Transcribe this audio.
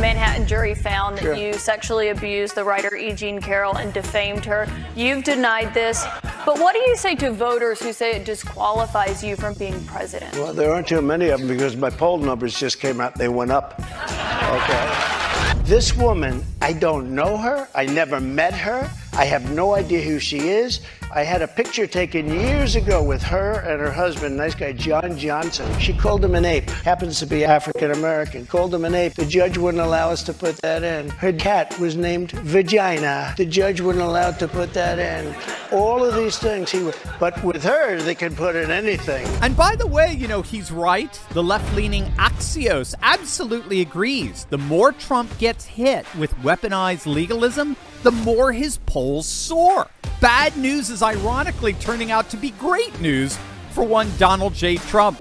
Manhattan jury found that you sexually abused the writer E. Jean Carroll and defamed her. You've denied this. But what do you say to voters who say it disqualifies you from being president? Well, there aren't too many of them because my poll numbers just came out. They went up. Okay. This woman, I don't know her. I never met her. I have no idea who she is. I had a picture taken years ago with her and her husband, nice guy John Johnson. She called him an ape. Happens to be African American. Called him an ape. The judge wouldn't allow us to put that in. Her cat was named Vagina. The judge wouldn't allow to put that in. All of these things he but with her they can put in anything. And by the way, you know, he's right. The left leaning Axios absolutely agrees. The more Trump gets hit with weaponized legalism, the more his polls soar. Bad news is ironically turning out to be great news for one Donald J. Trump.